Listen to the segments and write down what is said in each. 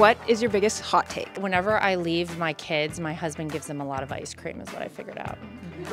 What is your biggest hot take? Whenever I leave my kids, my husband gives them a lot of ice cream, is what I figured out.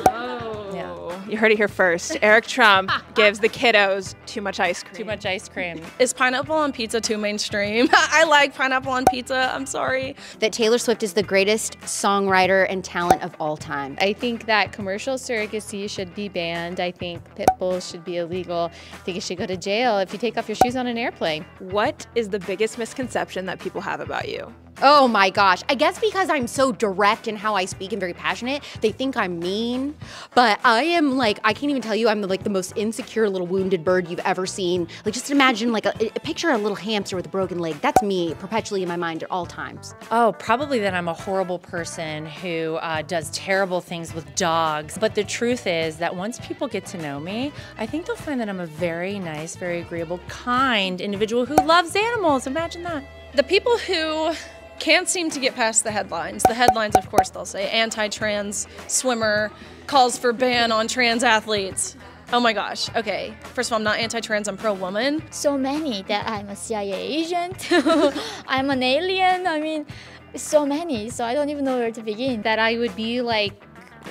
Oh. Yeah. You heard it here first. Eric Trump gives the kiddos too much ice cream. Too much ice cream. Is pineapple on pizza too mainstream? I like pineapple on pizza. I'm sorry. That Taylor Swift is the greatest songwriter and talent of all time. I think that commercial surrogacy should be banned. I think pit bulls should be illegal. I think you should go to jail if you take off your shoes on an airplane. What is the biggest misconception that people have about you? Oh my gosh. I guess because I'm so direct in how I speak and very passionate, they think I'm mean. But I am like, I can't even tell you, I'm like the most insecure little wounded bird you've ever seen. Like, just imagine like a, a picture of a little hamster with a broken leg. That's me perpetually in my mind at all times. Oh, probably that I'm a horrible person who uh, does terrible things with dogs. But the truth is that once people get to know me, I think they'll find that I'm a very nice, very agreeable, kind individual who loves animals. Imagine that. The people who can't seem to get past the headlines. The headlines, of course, they'll say anti trans swimmer calls for ban on trans athletes. Oh my gosh. Okay. First of all, I'm not anti trans, I'm pro woman. So many that I'm a CIA agent, I'm an alien. I mean, so many. So I don't even know where to begin. That I would be like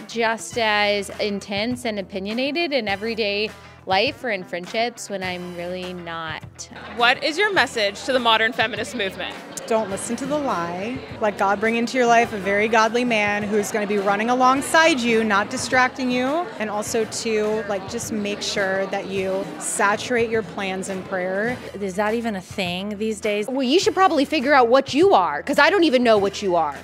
just as intense and opinionated in everyday life or in friendships when I'm really not. Um, what is your message to the modern feminist movement? Don't listen to the lie. Let God bring into your life a very godly man who's going to be running alongside you, not distracting you. And also to like just make sure that you saturate your plans in prayer. Is that even a thing these days? Well, you should probably figure out what you are, because I don't even know what you are.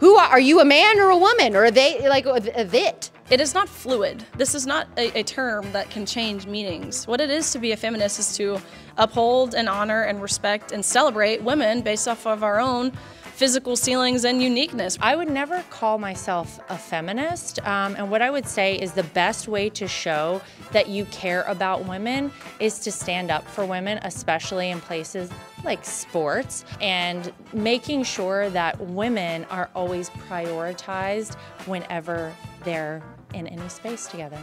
Who are, are you a man or a woman or are they like a, a it? It is not fluid. This is not a, a, term that can change meanings. What it is to be a feminist is to uphold and honor and respect and celebrate women based off of our own physical ceilings and uniqueness. I would never call myself a feminist, um, and what I would say is the best way to show that you care about women is to stand up for women, especially in places like sports, and making sure that women are always prioritized whenever they're in any space together.